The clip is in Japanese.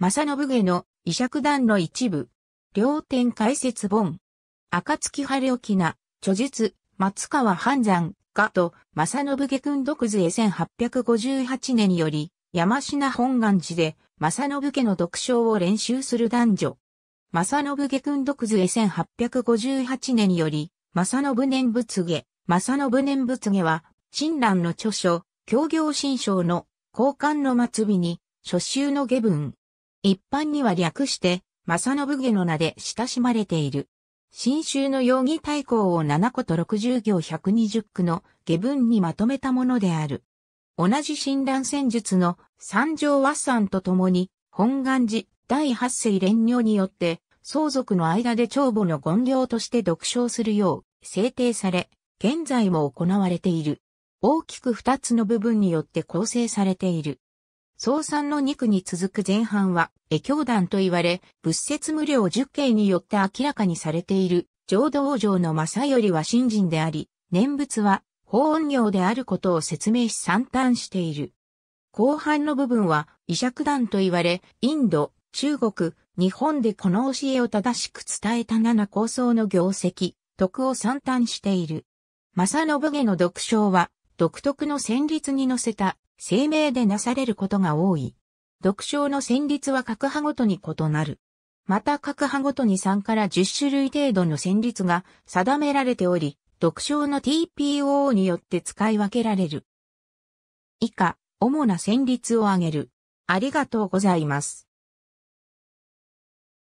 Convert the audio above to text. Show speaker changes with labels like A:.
A: 正信家の遺釈団の一部。両天解説本。暁晴れ沖な、著述、松川半山、がと、正信家君独図へ1858年より、山科本願寺で、正信家の読書を練習する男女。正信家君独図へ1858年より、正信念仏下、正信念仏下は、親鸞の著書、協業新章の交換の末尾に、初秋の下文。一般には略して、正信家の名で親しまれている。新州の容疑大綱を7個と60行120句の下文にまとめたものである。同じ親鸞戦術の三条和算とともに、本願寺第八世連女によって、相続の間で長母の言量として読書するよう制定され、現在も行われている。大きく二つの部分によって構成されている。総賛の二区に続く前半は、絵教団と言われ、仏説無料十景によって明らかにされている、浄土王城の正頼は信心であり、念仏は法音行であることを説明し散端している。後半の部分は、遺釈団と言われ、インド、中国、日本でこの教えを正しく伝えた七構想の業績、徳を散端している。正信家の読書は、独特の旋律に乗せた声明でなされることが多い。読書の旋律は各派ごとに異なる。また各派ごとに3から10種類程度の旋律が定められており、読書の TPO によって使い分けられる。以下、主な旋律を挙げる。ありがとうございます。